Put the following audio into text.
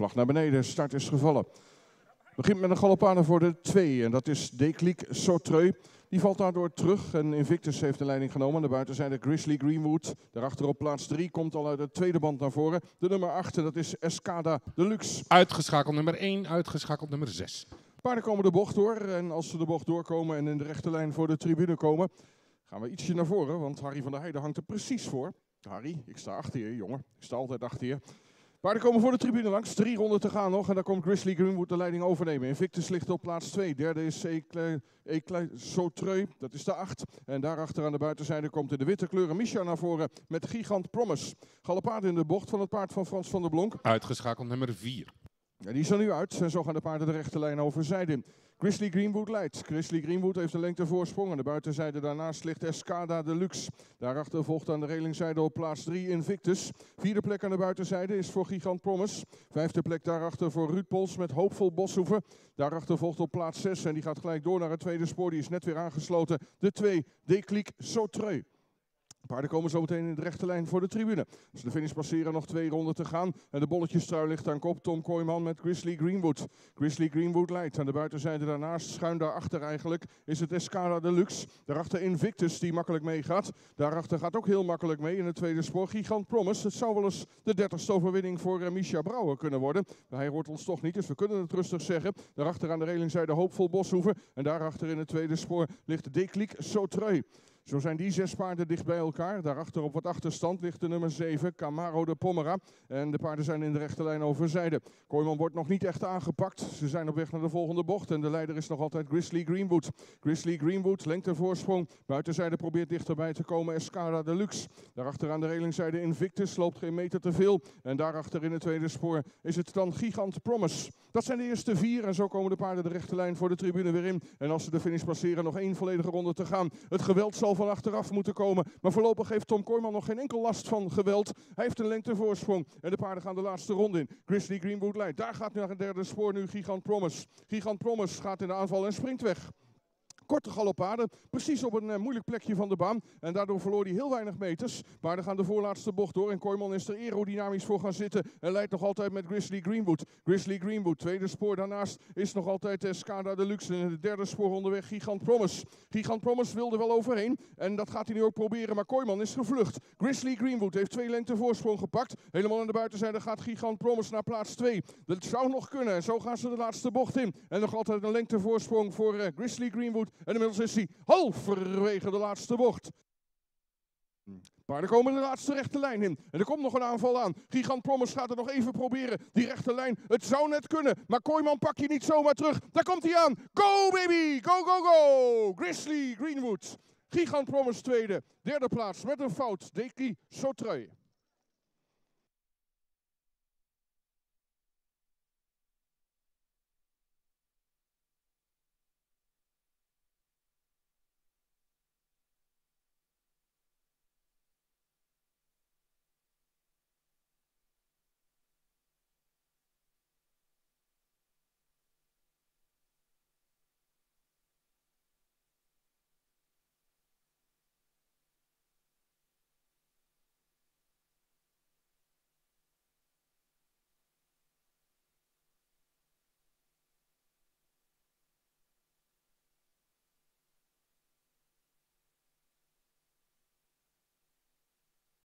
Vlag naar beneden, start is gevallen. Begint met een galopade voor de 2 en dat is Declic Sautreu. Die valt daardoor terug en Invictus heeft de leiding genomen. Aan de buitenzijde Grizzly Greenwood. Daarachter op plaats 3 komt al uit de tweede band naar voren. De nummer 8 dat is Escada Deluxe. Uitgeschakeld nummer 1, uitgeschakeld nummer 6. Paarden komen de bocht door en als ze de bocht doorkomen en in de rechte lijn voor de tribune komen, gaan we ietsje naar voren, want Harry van der Heijden hangt er precies voor. Harry, ik sta achter je, jongen. Ik sta altijd achter je. Paarden komen voor de tribune langs. Drie ronden te gaan nog. En daar komt Grizzly Greenwood de leiding overnemen. Invictus ligt op plaats 2. Derde is Eclair Sautreu. Dat is de 8. En daarachter aan de buitenzijde komt in de witte kleuren Misha naar voren met Gigant Promise. Galopade in de bocht van het paard van Frans van der Blonk. Uitgeschakeld nummer 4. En die is er nu uit. En zo gaan de paarden de rechte lijn over Grizzly Greenwood leidt. Grizzly Greenwood heeft een lengte voorsprong. Aan de buitenzijde daarnaast ligt Escada Deluxe. Daarachter volgt aan de relingzijde op plaats 3 Invictus. Vierde plek aan de buitenzijde is voor Gigant Promise. Vijfde plek daarachter voor Ruud Pols met Hoopvol Boshoeven. Daarachter volgt op plaats 6 en die gaat gelijk door naar het tweede spoor. Die is net weer aangesloten. De 2, Declic Sautreu. Paarden komen zo meteen in de rechte lijn voor de tribune. Als de finish passeren, nog twee ronden te gaan. En de bolletjestrui ligt aan kop. Tom Kooijman met Grizzly Greenwood. Grizzly Greenwood leidt. Aan de buitenzijde daarnaast, schuin daarachter eigenlijk, is het Escala Deluxe. Daarachter Invictus, die makkelijk meegaat. Daarachter gaat ook heel makkelijk mee in het tweede spoor. Gigant Promise. Het zou wel eens de dertigste overwinning voor uh, Misha Brouwer kunnen worden. Maar hij hoort ons toch niet, dus we kunnen het rustig zeggen. Daarachter aan de relingzijde Hoopvol Boshoeven. En daarachter in het tweede spoor ligt Declic Sautreu. Zo zijn die zes paarden dicht bij elkaar. Daarachter op wat achterstand ligt de nummer 7, Camaro de Pomera. En de paarden zijn in de rechte lijn overzijde. Kooiman wordt nog niet echt aangepakt. Ze zijn op weg naar de volgende bocht. En de leider is nog altijd Grizzly Greenwood. Grizzly Greenwood, lengtevoorsprong. Buitenzijde probeert dichterbij te komen Escara Deluxe. Daarachter aan de relingzijde Invictus loopt geen meter te veel. En daarachter in het tweede spoor is het dan Gigant Promise. Dat zijn de eerste vier. En zo komen de paarden de rechte lijn voor de tribune weer in. En als ze de finish passeren, nog één volledige ronde te gaan. Het geweld zal van achteraf moeten komen. Maar voorlopig heeft Tom Kooijman nog geen enkel last van geweld. Hij heeft een lengtevoorsprong. En de paarden gaan de laatste ronde in. Grizzly Greenwood leidt. Daar gaat nu naar het derde spoor nu Gigant Promise. Gigant Promise gaat in de aanval en springt weg korte galopade. Precies op een uh, moeilijk plekje van de baan. En daardoor verloor hij heel weinig meters. Paarden gaan de voorlaatste bocht door. En Kooijman is er aerodynamisch voor gaan zitten. En leidt nog altijd met Grizzly Greenwood. Grizzly Greenwood, tweede spoor. Daarnaast is nog altijd Escada Deluxe. En het derde spoor onderweg Gigant Promise. Gigant Promise wilde wel overheen. En dat gaat hij nu ook proberen. Maar Kooijman is gevlucht. Grizzly Greenwood heeft twee lengte voorsprong gepakt. Helemaal aan de buitenzijde gaat Gigant Promise naar plaats 2. Dat zou nog kunnen. En zo gaan ze de laatste bocht in. En nog altijd een lengte voorsprong voor uh, Grizzly Greenwood. En inmiddels is hij halverwege de laatste bocht. Paarden komen de laatste rechte lijn in. En er komt nog een aanval aan. Gigant Promise gaat het nog even proberen. Die rechte lijn, het zou net kunnen. Maar Kooiman pak je niet zomaar terug. Daar komt hij aan. Go baby, go go go. Grizzly Greenwood. Gigant Promise tweede. Derde plaats met een fout. Deki Sautreu.